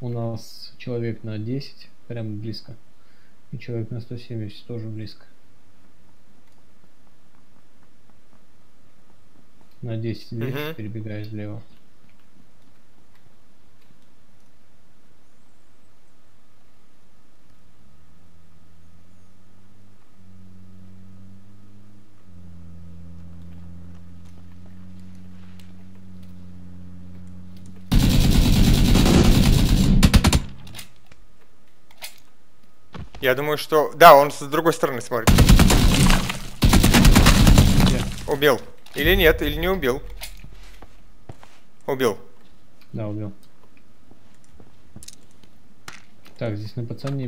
У нас человек на 10, прям близко. И человек на 170 тоже близко. На 10 200 Мгм. перебегаешь влево. Я думаю, что... Да, он с другой стороны смотрит. Где? Убил. Или нет, или не убил. Убил. Да, убил. Так, здесь на пацане